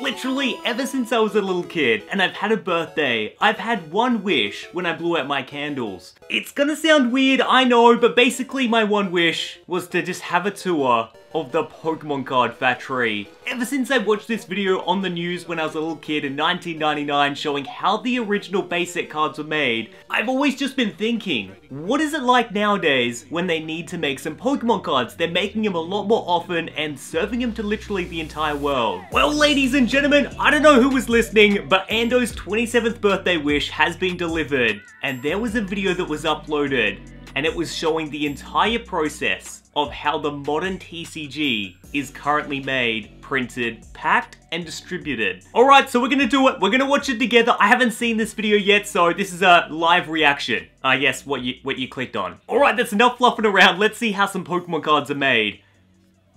Literally, ever since I was a little kid and I've had a birthday, I've had one wish when I blew out my candles. It's gonna sound weird, I know, but basically my one wish was to just have a tour of the Pokemon card factory. Ever since I watched this video on the news when I was a little kid in 1999 showing how the original set cards were made, I've always just been thinking, what is it like nowadays when they need to make some Pokemon cards? They're making them a lot more often and serving them to literally the entire world. Well, ladies and gentlemen, I don't know who was listening, but Ando's 27th birthday wish has been delivered. And there was a video that was uploaded, and it was showing the entire process of how the modern TCG is currently made, printed, packed, and distributed. Alright, so we're gonna do it. We're gonna watch it together. I haven't seen this video yet, so this is a live reaction. Ah, I guess what you what you clicked on. Alright, that's enough fluffing around. Let's see how some Pokemon cards are made.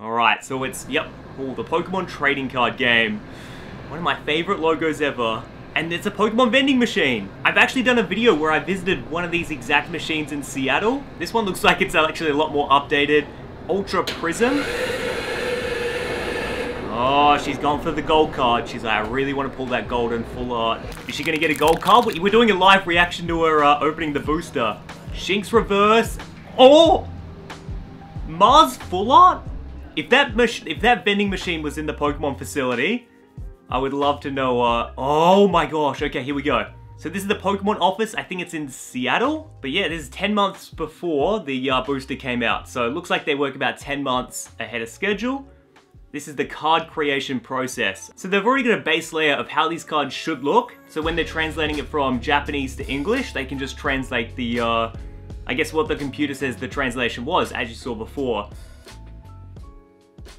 Alright, so it's, yep, oh, the Pokemon trading card game. One of my favorite logos ever and it's a Pokemon vending machine. I've actually done a video where I visited one of these exact machines in Seattle. This one looks like it's actually a lot more updated. Ultra Prism. Oh, she's gone for the gold card. She's like, I really want to pull that golden full art. Is she going to get a gold card? We're doing a live reaction to her uh, opening the booster. Shinx Reverse. Oh! Mars full art? If that, if that vending machine was in the Pokemon facility, I would love to know, uh, oh my gosh, okay, here we go. So this is the Pokemon office, I think it's in Seattle. But yeah, this is 10 months before the uh, booster came out. So it looks like they work about 10 months ahead of schedule. This is the card creation process. So they've already got a base layer of how these cards should look. So when they're translating it from Japanese to English, they can just translate the, uh, I guess what the computer says the translation was, as you saw before.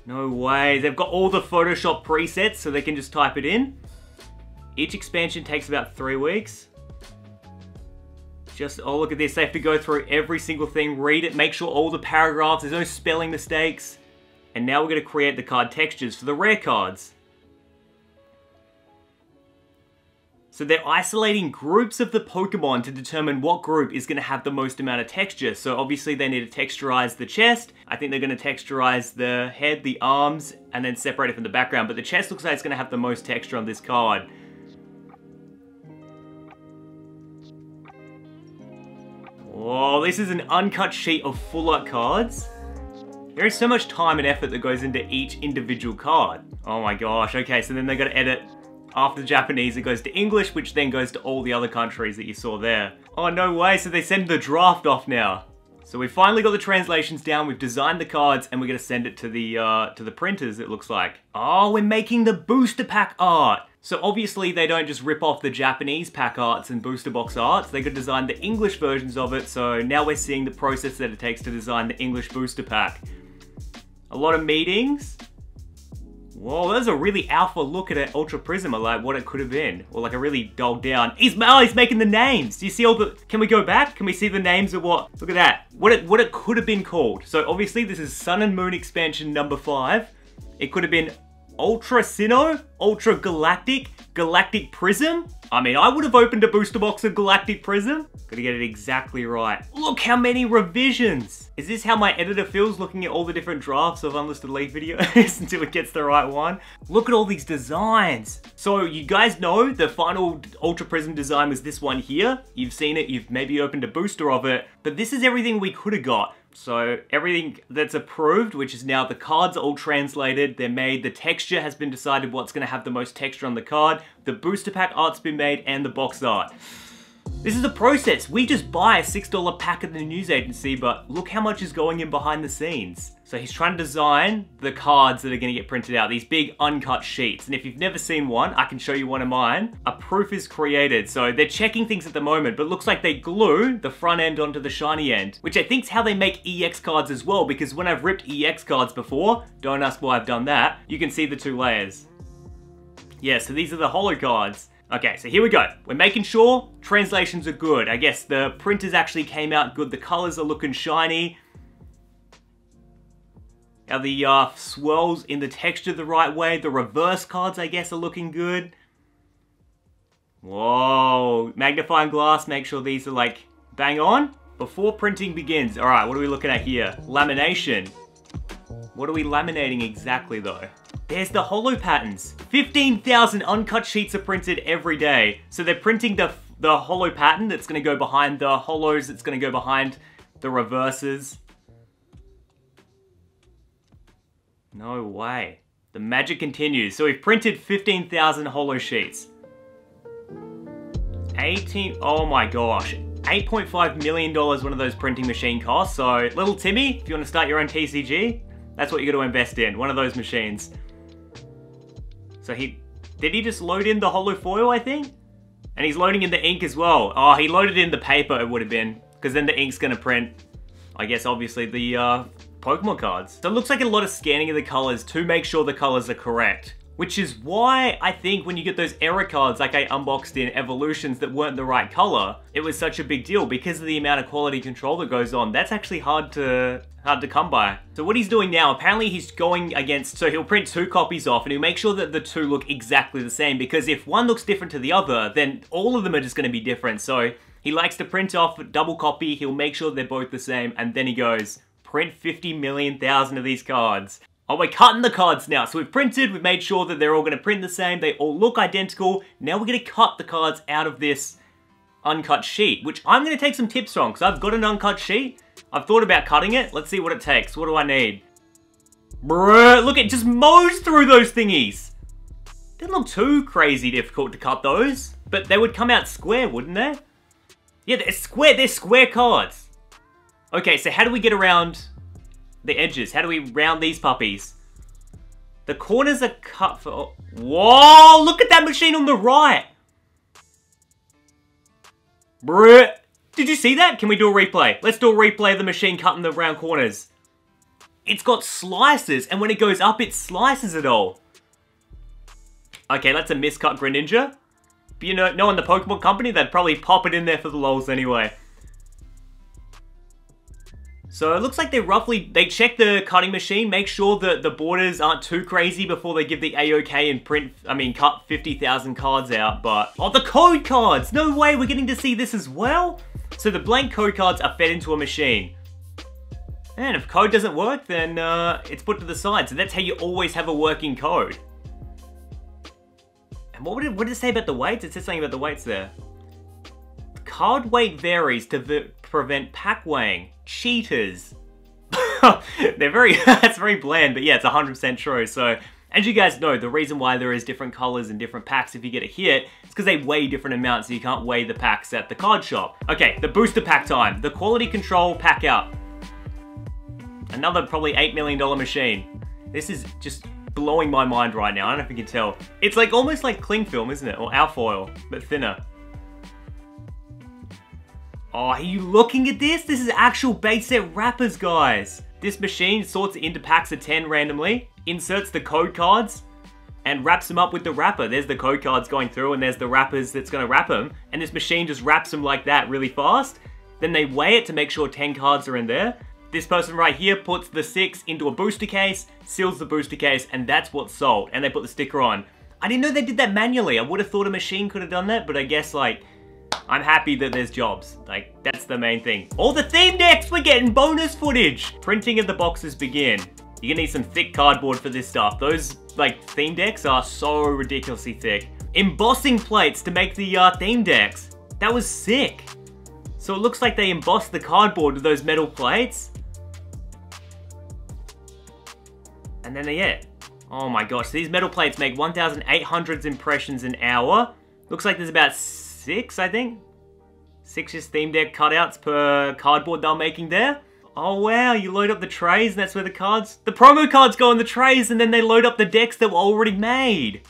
No way. They've got all the Photoshop presets so they can just type it in. Each expansion takes about three weeks. Just, oh look at this, they have to go through every single thing, read it, make sure all the paragraphs, there's no spelling mistakes. And now we're going to create the card textures for the rare cards. So they're isolating groups of the Pokemon to determine what group is going to have the most amount of texture. So obviously they need to texturize the chest. I think they're going to texturize the head, the arms, and then separate it from the background. But the chest looks like it's going to have the most texture on this card. Whoa, this is an uncut sheet of full art cards. There is so much time and effort that goes into each individual card. Oh my gosh, okay, so then they gotta edit after Japanese, it goes to English, which then goes to all the other countries that you saw there. Oh, no way. So they send the draft off now. So we finally got the translations down, we've designed the cards, and we're gonna send it to the uh, to the printers, it looks like. Oh, we're making the booster pack art! So obviously they don't just rip off the Japanese pack arts and booster box arts, they could design the English versions of it, so now we're seeing the process that it takes to design the English booster pack. A lot of meetings, Whoa, that's a really alpha look at an Ultra Prism, like what it could have been. Or like a really dulled down. He's, oh, he's making the names. Do you see all the, can we go back? Can we see the names of what, look at that. What it, what it could have been called. So obviously this is Sun and Moon expansion number five. It could have been Ultra Sinnoh, Ultra Galactic, Galactic Prism. I mean, I would have opened a booster box of Galactic Prism. Gotta get it exactly right. Look how many revisions. Is this how my editor feels looking at all the different drafts of Unlisted Leaf videos until it gets the right one? Look at all these designs. So you guys know the final Ultra Prism design was this one here. You've seen it, you've maybe opened a booster of it, but this is everything we could have got. So everything that's approved, which is now the cards all translated, they're made, the texture has been decided what's going to have the most texture on the card, the booster pack art's been made, and the box art. This is a process. We just buy a $6 pack at the news agency, but look how much is going in behind the scenes. So he's trying to design the cards that are going to get printed out, these big uncut sheets. And if you've never seen one, I can show you one of mine. A proof is created. So they're checking things at the moment, but looks like they glue the front end onto the shiny end, which I think is how they make EX cards as well, because when I've ripped EX cards before, don't ask why I've done that, you can see the two layers. Yeah, so these are the holo cards. Okay, so here we go. We're making sure translations are good. I guess the printers actually came out good. The colors are looking shiny. Now the uh, swirls in the texture the right way. The reverse cards, I guess, are looking good. Whoa, magnifying glass, make sure these are like bang on. Before printing begins, all right, what are we looking at here? Lamination. What are we laminating exactly though? There's the holo patterns. 15,000 uncut sheets are printed every day. So they're printing the, the holo pattern that's gonna go behind the holos, that's gonna go behind the reverses. No way. The magic continues. So we've printed 15,000 holo sheets. 18, oh my gosh. $8.5 million one one of those printing machine costs. So little Timmy, if you want to start your own TCG, that's what you're going to invest in, one of those machines. So he, did he just load in the holo foil, I think? And he's loading in the ink as well. Oh, he loaded in the paper, it would have been. Because then the ink's going to print, I guess, obviously, the uh, Pokemon cards. So it looks like a lot of scanning of the colors to make sure the colors are correct. Which is why I think when you get those error cards like I unboxed in Evolutions that weren't the right color, it was such a big deal because of the amount of quality control that goes on. That's actually hard to hard to come by. So what he's doing now, apparently he's going against, so he'll print two copies off and he'll make sure that the two look exactly the same because if one looks different to the other, then all of them are just going to be different. So he likes to print off double copy, he'll make sure they're both the same, and then he goes, print 50 million thousand of these cards. Oh, we're cutting the cards now. So we've printed, we've made sure that they're all going to print the same, they all look identical. Now we're going to cut the cards out of this uncut sheet, which I'm going to take some tips from, because I've got an uncut sheet. I've thought about cutting it. Let's see what it takes. What do I need? Bruh, look, it just mows through those thingies. Didn't look too crazy difficult to cut those, but they would come out square, wouldn't they? Yeah, they're square, they're square cards. Okay, so how do we get around the edges? How do we round these puppies? The corners are cut for... Whoa, look at that machine on the right. Bruh. Did you see that? Can we do a replay? Let's do a replay of the machine cutting the round corners. It's got slices, and when it goes up, it slices it all. Okay, that's a miscut Greninja. But you know, knowing the Pokemon Company, they'd probably pop it in there for the lols anyway. So it looks like they roughly, they check the cutting machine, make sure that the borders aren't too crazy before they give the A-OK and print, I mean, cut 50,000 cards out, but... Oh, the code cards! No way, we're getting to see this as well? So the blank code cards are fed into a machine. And if code doesn't work, then uh, it's put to the side. So that's how you always have a working code. And what, it, what did it say about the weights? It said something about the weights there. Card weight varies to prevent pack weighing cheaters. They're very, that's very bland, but yeah, it's 100% true. So, as you guys know, the reason why there is different colors and different packs if you get a hit is because they weigh different amounts, so you can't weigh the packs at the card shop. Okay, the booster pack time. The quality control pack out. Another probably $8 million machine. This is just blowing my mind right now. I don't know if you can tell. It's like almost like cling film, isn't it? Or alfoil, but thinner. Oh, are you looking at this? This is actual base set wrappers, guys. This machine sorts it into packs of 10 randomly, inserts the code cards, and wraps them up with the wrapper. There's the code cards going through and there's the wrappers that's gonna wrap them. And this machine just wraps them like that really fast. Then they weigh it to make sure 10 cards are in there. This person right here puts the six into a booster case, seals the booster case, and that's what's sold. And they put the sticker on. I didn't know they did that manually. I would have thought a machine could have done that, but I guess like I'm happy that there's jobs. Like, that's the main thing. All the theme decks, we're getting bonus footage. Printing of the boxes begin. You're gonna need some thick cardboard for this stuff. Those, like, theme decks are so ridiculously thick. Embossing plates to make the uh, theme decks. That was sick. So it looks like they embossed the cardboard with those metal plates. And then they, yeah. Oh my gosh, these metal plates make 1,800 impressions an hour. Looks like there's about six, I think. Six just theme deck cutouts per cardboard they're making there. Oh wow, you load up the trays and that's where the cards... The promo cards go in the trays and then they load up the decks that were already made.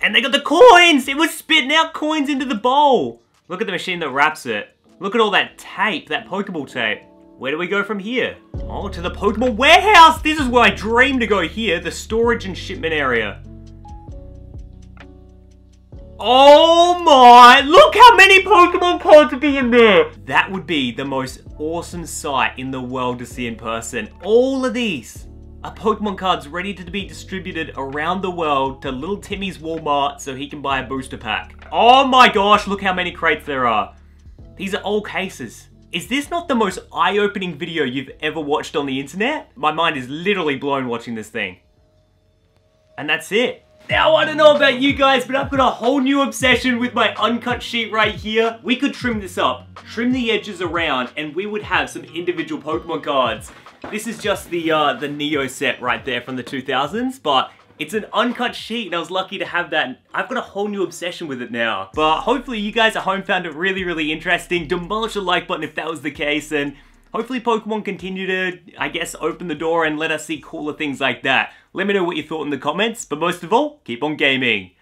And they got the coins! It was spitting out coins into the bowl. Look at the machine that wraps it. Look at all that tape, that Pokeball tape. Where do we go from here? Oh, to the Pokemon warehouse! This is where I dream to go here, the storage and shipment area. Oh my, look how many Pokemon cards would be in there. That would be the most awesome sight in the world to see in person. All of these are Pokemon cards ready to be distributed around the world to little Timmy's Walmart so he can buy a booster pack. Oh my gosh, look how many crates there are. These are all cases. Is this not the most eye-opening video you've ever watched on the internet? My mind is literally blown watching this thing. And that's it. Now, I don't know about you guys, but I've got a whole new obsession with my uncut sheet right here. We could trim this up, trim the edges around, and we would have some individual Pokemon cards. This is just the uh, the Neo set right there from the 2000s, but it's an uncut sheet and I was lucky to have that. I've got a whole new obsession with it now. But hopefully you guys at home found it really, really interesting. Demolish the like button if that was the case and hopefully Pokemon continue to, I guess, open the door and let us see cooler things like that. Let me know what you thought in the comments, but most of all, keep on gaming.